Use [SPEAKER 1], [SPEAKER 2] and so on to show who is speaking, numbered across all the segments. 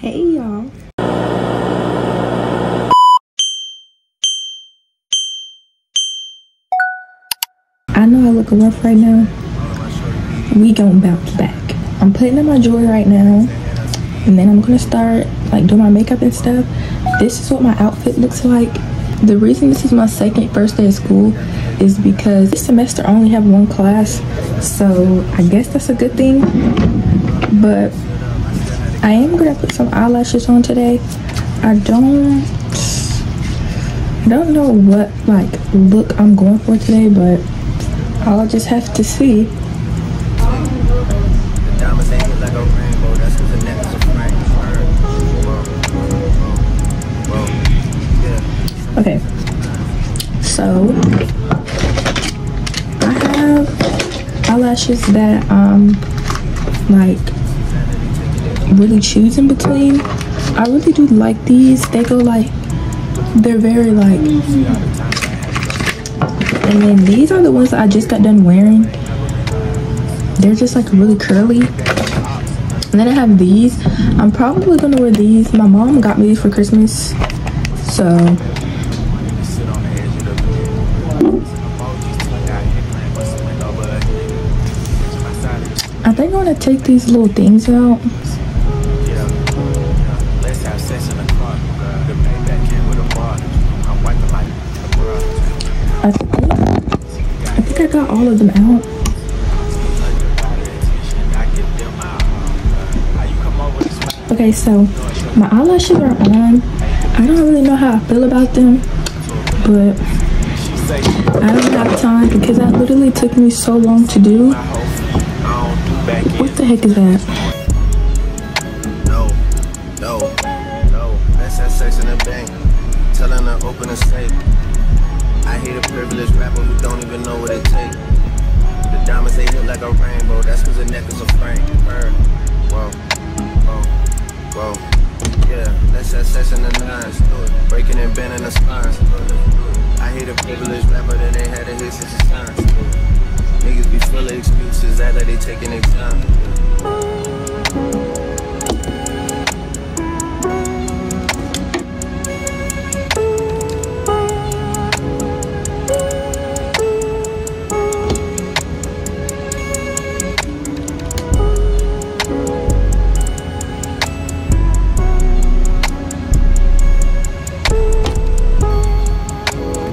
[SPEAKER 1] Hey y'all. I know I look rough right now. We gon' bounce back. I'm putting on my jewelry right now. And then I'm gonna start like doing my makeup and stuff. This is what my outfit looks like. The reason this is my second first day of school is because this semester I only have one class. So I guess that's a good thing. But I am gonna put some eyelashes on today. I don't I don't know what like look I'm going for today, but I'll just have to see. Okay. So I have eyelashes that um like really choosing between. I really do like these. They go like they're very like and then these are the ones I just got done wearing. They're just like really curly. And then I have these. I'm probably gonna wear these. My mom got me these for Christmas. So I think I'm gonna take these little things out. Got all of them out. Okay, so my eyelashes are on. I don't really know how I feel about them, but I don't have time because that literally took me so long to do. What the heck is that?
[SPEAKER 2] Open a safe. I hate a privileged rapper who don't even know what it takes. The diamonds they hit like a rainbow. That's cause the neck is a frame. Bird. Whoa, whoa, whoa. Yeah, have sex in the nines. Breaking and bending the spines. I hate a privileged rapper that ain't had a hit since the signs. Niggas be full of excuses, like they taking their time.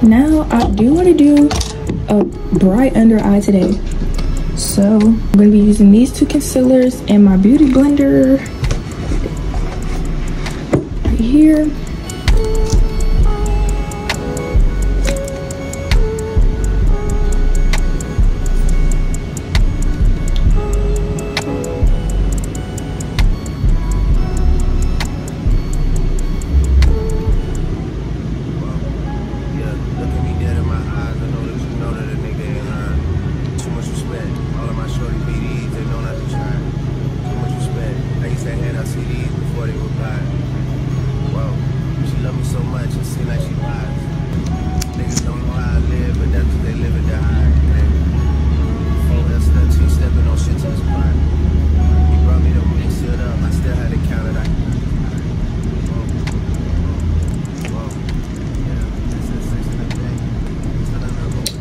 [SPEAKER 1] Now I do want to do a bright under eye today. So I'm gonna be using these two concealers and my beauty blender right here.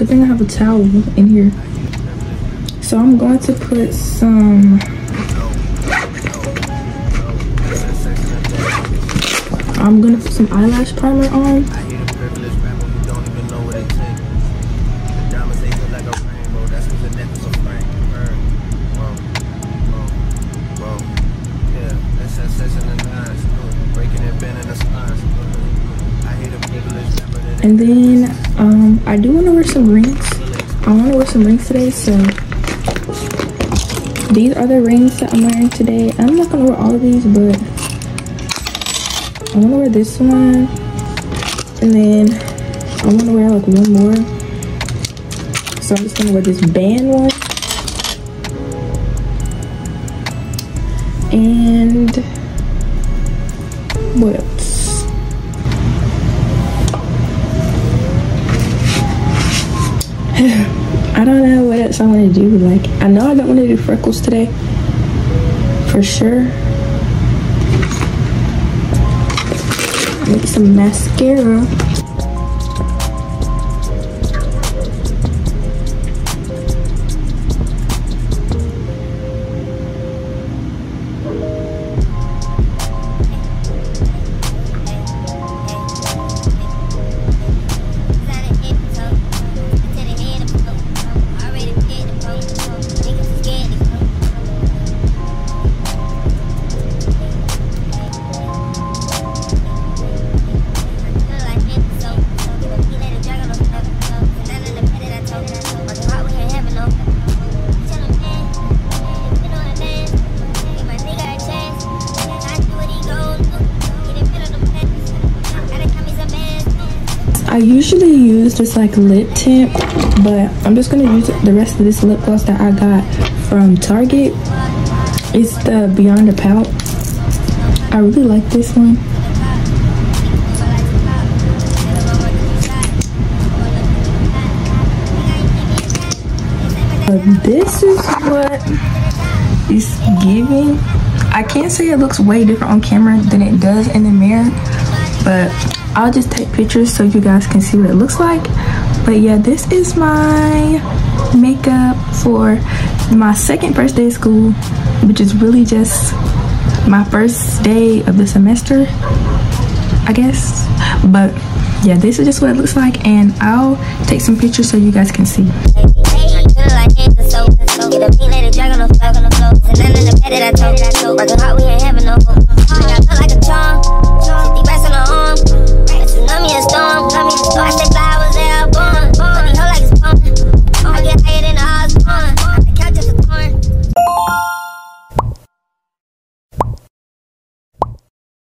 [SPEAKER 1] Good thing I have a towel in here. So I'm going to put some, I'm gonna put some eyelash primer on.
[SPEAKER 2] And
[SPEAKER 1] then um, I do want to wear some rings. I want to wear some rings today, so these are the rings that I'm wearing today. I'm not gonna wear all of these, but I want to wear this one, and then I want to wear like one more. So I'm just gonna wear this band one, and what else? I don't know what else I want to do. Like, I know I don't want to do freckles today, for sure.
[SPEAKER 3] Make some mascara. I usually use this like lip tint, but I'm just gonna use the rest of this lip gloss that I got from Target. It's the Beyond the Pout. I really like this one. Uh, this is what it's giving. I can't say it looks way different on camera than it does in the mirror, but I'll just take pictures so you guys can see what it looks like. But yeah, this is my makeup for my second first day of school, which is really just my first day of the semester, I guess. But yeah, this is just what it looks like and I'll take some pictures so you guys can see.